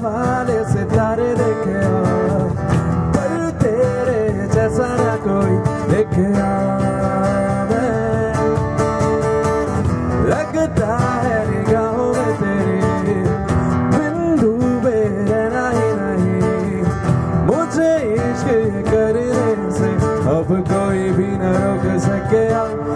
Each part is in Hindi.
देखे सितारे देखे हो। तेरे जैसा ना कोई लगता है निगाहों में तेरी बिन डूबे ही नहीं। मुझे इश्क करने भी न रोक सके। अब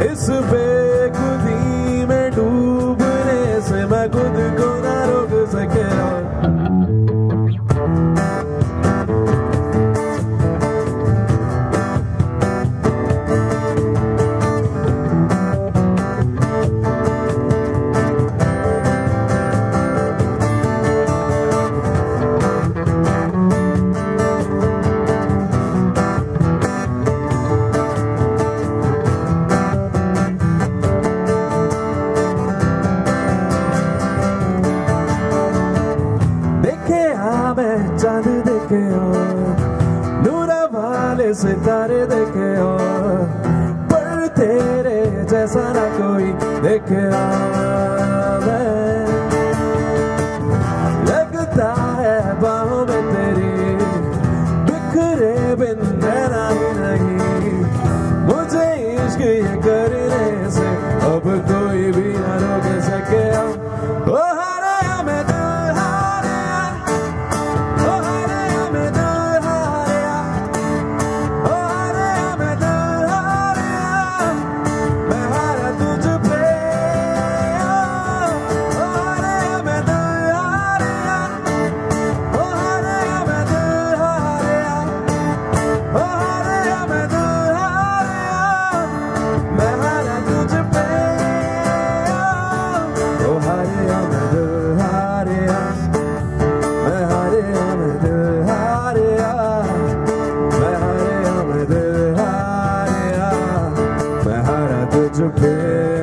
It's a bed. सितारे देखे और पर तेरे जैसा ना कोई देखे लगता है बाहों में तेरी बिखरे बिन ना to pay.